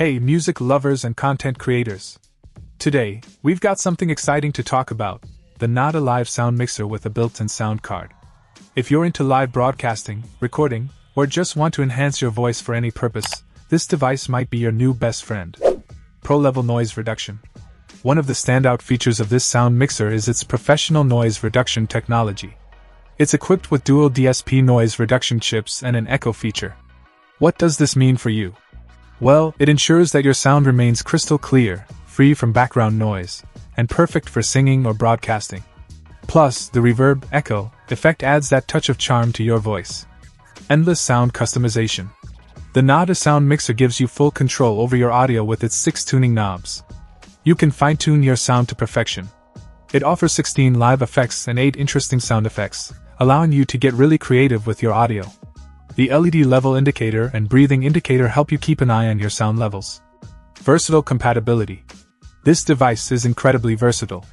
Hey, music lovers and content creators. Today, we've got something exciting to talk about the NAHDU Live Sound Mixer with a built in sound card. If you're into live broadcasting, recording, or just want to enhance your voice for any purpose, this device might be your new best friend. Pro level noise reduction. One of the standout features of this sound mixer is its professional noise reduction technology. It's equipped with dual DSP noise reduction chips and an echo feature. What does this mean for you? Well, it ensures that your sound remains crystal clear, free from background noise, and perfect for singing or broadcasting. Plus, the reverb echo effect adds that touch of charm to your voice. Endless sound customization. The NAHDU Sound Mixer gives you full control over your audio with its six tuning knobs. You can fine tune your sound to perfection. It offers 16 live effects and 8 interesting sound effects, allowing you to get really creative with your audio. The LED level indicator and breathing indicator help you keep an eye on your sound levels. Versatile compatibility. This device is incredibly versatile.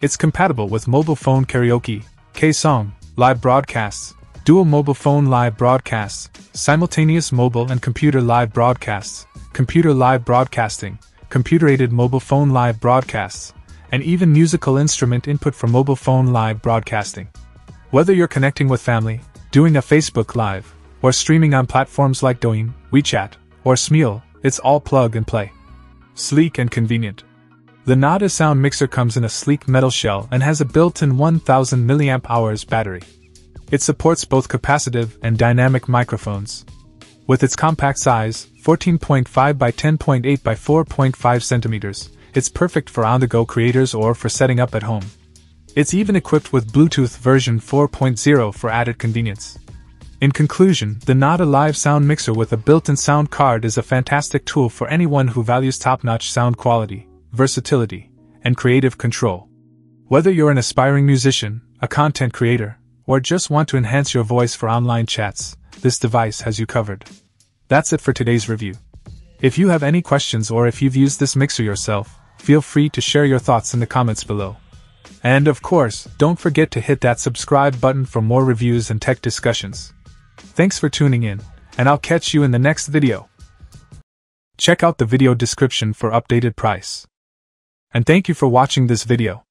It's compatible with mobile phone karaoke, K Song, live broadcasts, dual mobile phone live broadcasts, simultaneous mobile and computer live broadcasts, computer live broadcasting, computer aided mobile phone live broadcasts, and even musical instrument input for mobile phone live broadcasting. Whether you're connecting with family, doing a Facebook Live, or streaming on platforms like Douyin, WeChat, or Smule, it's all plug and play. Sleek and convenient. The NAHDU Sound Mixer comes in a sleek metal shell and has a built-in 1000 mAh battery. It supports both capacitive and dynamic microphones. With its compact size, 14.5 by 10.8 by 4.5 centimeters, it's perfect for on-the-go creators or for setting up at home. It's even equipped with Bluetooth version 4.0 for added convenience. In conclusion, the NAHDU Live Sound Mixer with a built-in sound card is a fantastic tool for anyone who values top-notch sound quality, versatility, and creative control. Whether you're an aspiring musician, a content creator, or just want to enhance your voice for online chats, this device has you covered. That's it for today's review. If you have any questions or if you've used this mixer yourself, feel free to share your thoughts in the comments below. And of course, don't forget to hit that subscribe button for more reviews and tech discussions. Thanks for tuning in, and I'll catch you in the next video. Check out the video description for updated price. And thank you for watching this video.